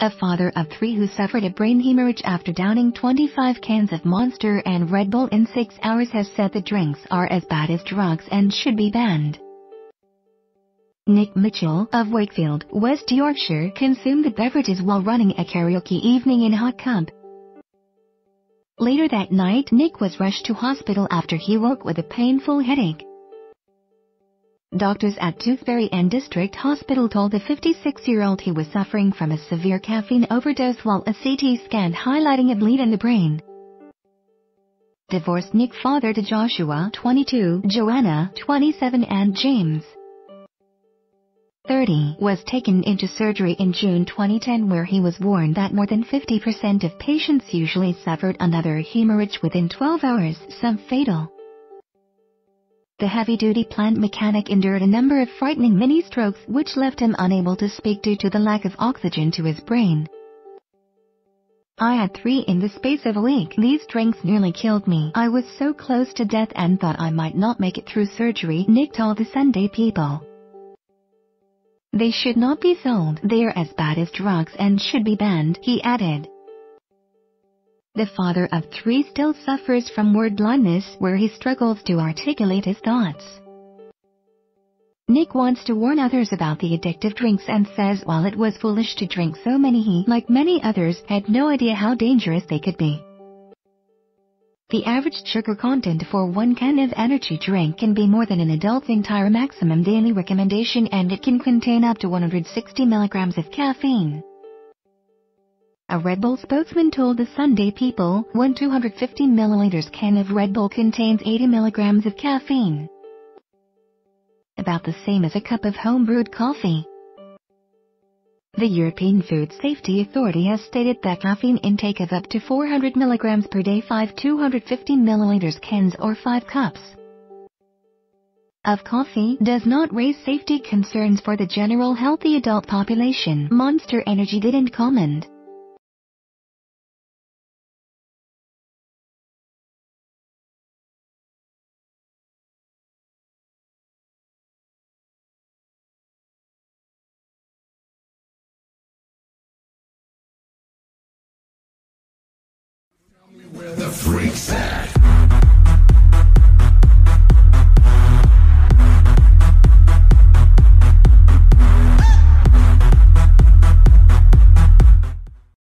A father of three who suffered a brain hemorrhage after downing 25 cans of Monster and Red Bull in six hours has said the drinks are as bad as drugs and should be banned. Nick Mitchell of Wakefield, West Yorkshire consumed the beverages while running a karaoke evening in Hot Cub. Later that night Nick was rushed to hospital after he woke with a painful headache. Doctors at Dewsbury and District Hospital told the 56-year-old he was suffering from a severe caffeine overdose while a CT scan highlighting a bleed in the brain. Divorced Nick father to Joshua 22, Joanna 27 and James 30 was taken into surgery in June 2010 where he was warned that more than 50% of patients usually suffered another hemorrhage within 12 hours, some fatal. The heavy-duty plant mechanic endured a number of frightening mini-strokes which left him unable to speak due to the lack of oxygen to his brain. I had three in the space of a week. These drinks nearly killed me. I was so close to death and thought I might not make it through surgery, Nick told the Sunday People. They should not be sold. They're as bad as drugs and should be banned, he added. The father of three still suffers from word blindness where he struggles to articulate his thoughts. Nick wants to warn others about the addictive drinks and says while it was foolish to drink so many he, like many others, had no idea how dangerous they could be. The average sugar content for one can of energy drink can be more than an adult's entire maximum daily recommendation and it can contain up to 160 milligrams of caffeine. A Red Bull spokesman told the Sunday People, one 250 milliliters can of Red Bull contains 80 milligrams of caffeine. About the same as a cup of home-brewed coffee. The European Food Safety Authority has stated that caffeine intake of up to 400 milligrams per day 5 250 milliliters cans or 5 cups of coffee does not raise safety concerns for the general healthy adult population. Monster Energy didn't comment. Freak Sack.